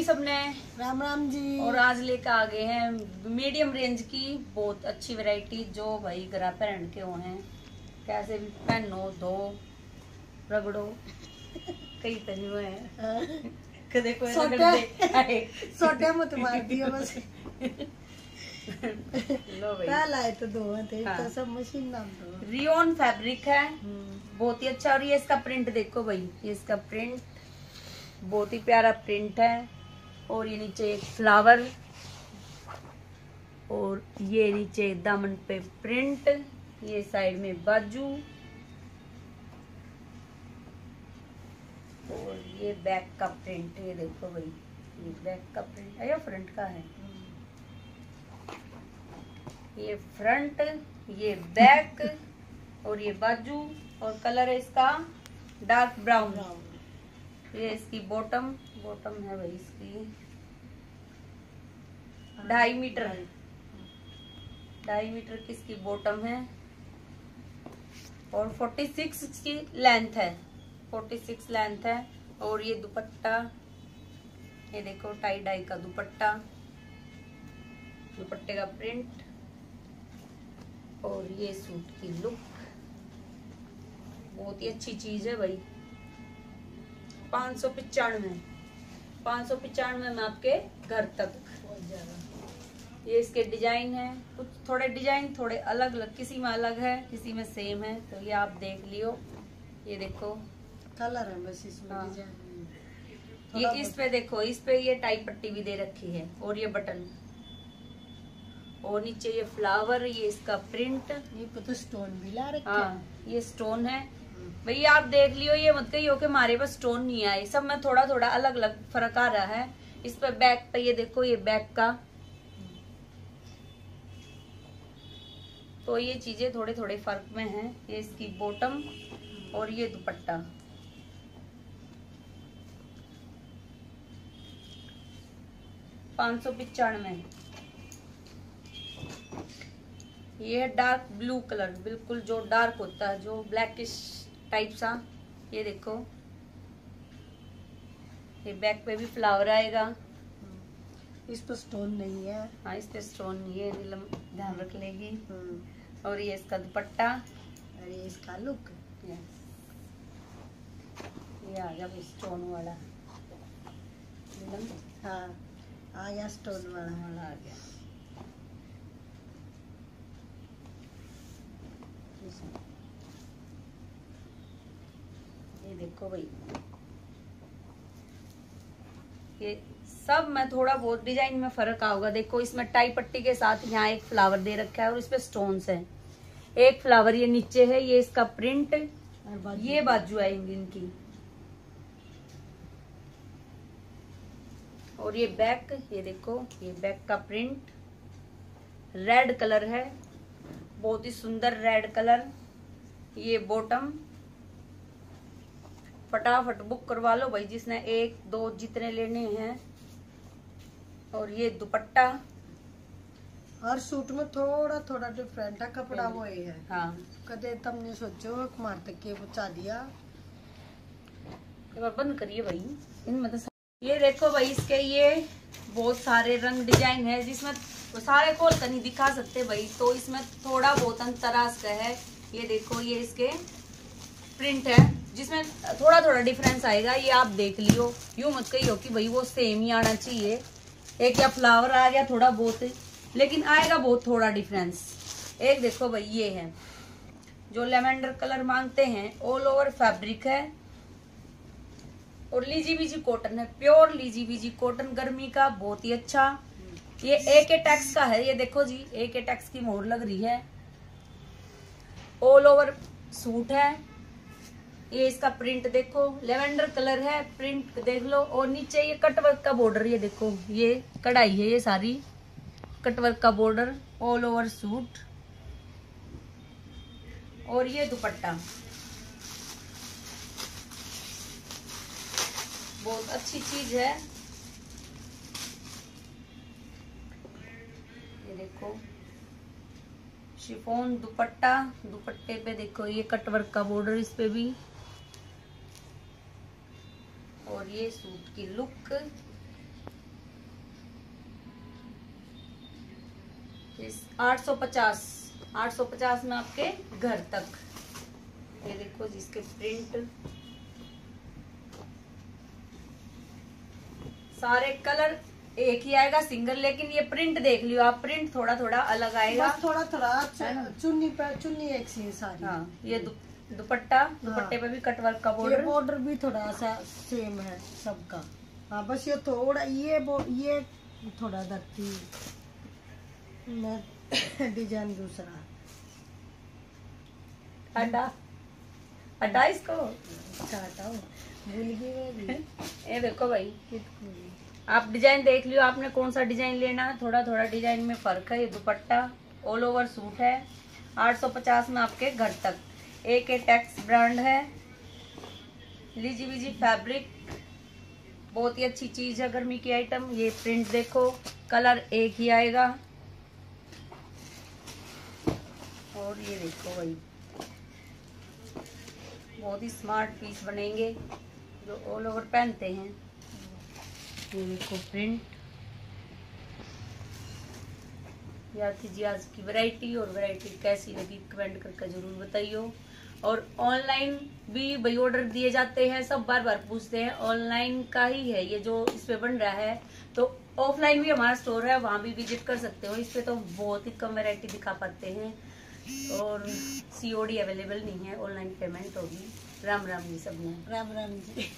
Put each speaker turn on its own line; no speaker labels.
जी सबने।
राम राम जी।
और आज लेकर आ गए हैं मीडियम रेंज की बहुत अच्छी वैरायटी जो भाई गरा पहन के हो हैं। कैसे भी पहनो धो रगड़ो कई तरह हुए हैं।
हाँ,
कदे कोई रगड़ दे
सोटे मत मार दिया बस।
लो भाई।
पहला है तो दो थे
हाँ।
तो सब मशीन नाम दो।
रियोन फैब्रिक है।
हम्म,
बहुत ही अच्छा। और ये इसका प्रिंट देखो भाई। ये इसका प्रिंट बहुत ही प्यारा प्रिंट है। और ये नीचे एक फ्लावर और ये नीचे दामन पे प्रिंट ये साइड में बाजू और ये बैक का प्रिंट ये देखो भाई ये बैक का प्रिंट है या फ्रंट का है? ये फ्रंट ये बैक और ये बाजू और कलर है इसका डार्क ब्राउन।
ब्राउन।
ये इसकी बॉटम बॉटम है भाई इसकी। ढाई मीटर है। ढाई मीटर की इसकी बॉटम है? और 46 की लेंथ है। 46 लेंथ है। और ये दुपट्टा, ये देखो टाई डाई का दुपट्टा। दुपट्टे का प्रिंट और ये सूट की लुक बहुत ही अच्छी चीज़ है भाई। पाँच सौ पिचानवे। पाँच सौ पिचानवे में आपके घर तक।
बहुत ज़्यादा
ये इसके डिज़ाइन है। कुछ थोड़े डिज़ाइन थोड़े अलग अलग किसी में अलग है किसी में सेम है। तो ये आप देख लियो। ये देखो।
कलर है बस इसमें
हाँ। ये इस पे देखो इस पे ये टाई पट्टी भी दे रखी है और ये बटन। और नीचे ये फ्लावर ये इसका प्रिंट।
ये पे तो स्टोन भी ला रखे
हाँ ये स्टोन है। भैया आप देख लियो ये मत कहियो कि हमारे पास स्टोन नहीं आए। सब में थोड़ा थोड़ा अलग अलग फ़र्क आ रहा है। इस पे बैक पे ये देखो ये बैक का। तो ये चीज़ें थोड़े थोड़े फ़र्क में हैं। ये इसकी बॉटम और ये दुपट्टा। पाँच सौ पिचानवे। ये है डार्क ब्लू कलर बिल्कुल जो डार्क होता है जो ब्लैकिश टाइप सा। ये देखो। ये बैक पे भी फ्लावर आएगा।
इस पर स्टोन नहीं है।
हाँ इस पे स्टोन ये नीलम ध्यान रख लेगी।
हम्म,
और ये इसका दुपट्टा।
और ये इसका लुक।
ये आ गया स्टोन वाला।
हाँ आया स्टोन वाला।
वाला आ गया। ये देखो भाई। ये सब में थोड़ा बहुत डिज़ाइन में फ़र्क आऊगा देखो इसमें टाई पट्टी के साथ यहाँ एक फ्लावर दे रखा है और इस पे स्टोन्स है। एक फ्लावर ये नीचे है ये इसका प्रिंट
और बाजू।
ये बाजू आएँगी इनकी। और ये बैक ये देखो ये बैक का प्रिंट रेड कलर है बहुत ही सुंदर रेड कलर ये बॉटम फटाफट बुक करवा लो भाई जिसने एक दो जितने लेने हैं। और ये दुपट्टा।
और सूट में थोड़ा थोड़ा डिफरेंट है कपड़ा वो ही है।
हाँ।
कदे तुमने सोचो कुमार तक के पहुँचा दिया।
बंद करिए भाई इनमें तो ये देखो भाई इसके ये बहुत सारे रंग डिज़ाइन है जिसमें सारे खोल कर नहीं दिखा सकते भाई। तो इसमें थोड़ा बहुत अंतरास का है। ये देखो ये इसके प्रिंट है। जिसमें थोड़ा थोड़ा डिफरेंस आएगा, ये आप देख लियो। यूँ मत कहियो कि भाई वो सेम ही आना चाहिए। एक या फ्लावर आ गया थोड़ा बहुत, लेकिन आएगा बहुत थोड़ा डिफरेंस एक देखो भाई, ये है। जो लेवेंडर कलर मांगते हैं ऑल ओवर फैब्रिक है। और लीजी बीजी कॉटन है। प्योर लीजी बीजी कॉटन गर्मी का बहुत ही अच्छा। ये ए के टैक्स का है। ये देखो जी ए के टैक्स की मोहर लग रही है। ऑल ओवर सूट है। ये इसका प्रिंट देखो लेवेंडर कलर है प्रिंट देख लो, और नीचे ये कटवर्क का बॉर्डर ये देखो, ये कढ़ाई है ये सारी कटवर्क का बॉर्डर ऑल ओवर सूट और ये दुपट्टा। बहुत अच्छी चीज़ है। ये देखो शिफोन दुपट्टा, दुपट्टे पे देखो, ये कटवर्क का बॉर्डर इस पे भी। और ये सूट की लुक। आठ सौ पचास आठ सौ पचास में आपके घर तक। ये देखो जिसके प्रिंट। सारे कलर एक ही आएगा सिंगल लेकिन ये प्रिंट देख लियो आप। प्रिंट थोड़ा थोड़ा अलग आएगा।
थोड़ा थोड़ा चुन्नी पर चुन्नी एक सी सारी।
हाँ, ये दुपट्टा दुपट्टे पे भी कटवर्क का
ये
बॉर्डर
बॉर्डर भी थोड़ा सा सेम है सबका। हाँ बस ये थोड़ा ये ये थोड़ा धरती डिज़ाइन दूसरा।
हटा। हटा इसको।
हटाओ। भूल गई
ये देखो भाई। आप डिज़ाइन देख लियो आपने कौन सा डिज़ाइन लेना? है थोड़ा थोड़ा डिज़ाइन में फ़र्क है। ये दुपट्टा ऑल ओवर सूट है। 850 में आपके घर तक। एक टैक्स ब्रांड है। लीजी बीजी फैब्रिक बहुत ही अच्छी चीज़ है गर्मी की आइटम ये प्रिंट देखो कलर एक ही आएगा। और ये देखो भाई, बहुत ही स्मार्ट पीस बनेंगे जो ऑल ओवर पहनते हैं। ये देखो प्रिंट याद कीजिए आज की वैरायटी और वैरायटी कैसी लगी कमेंट करके ज़रूर बताइयो। और ऑनलाइन भी भाई ऑर्डर दिए जाते हैं, सब बार बार पूछते हैं। ऑनलाइन का ही है, ये जो इस पे बन रहा है। तो ऑफलाइन भी हमारा स्टोर है, वहाँ भी विज़िट कर सकते हो। इस पे तो बहुत ही कम वैरायटी दिखा पाते हैं। और सीओडी अवेलेबल नहीं है ऑनलाइन पेमेंट होगी। राम राम जी सब
राम राम जी।